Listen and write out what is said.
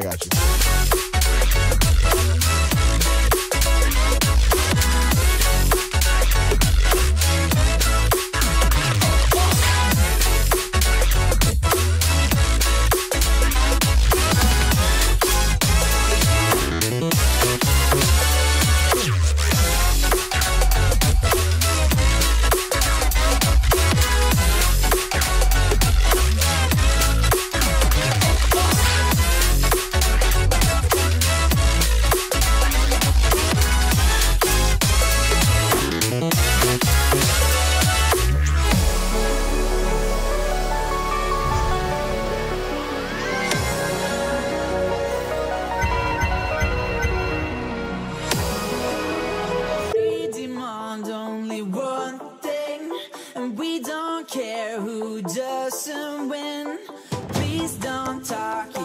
I got you. care who doesn't win. Please don't talk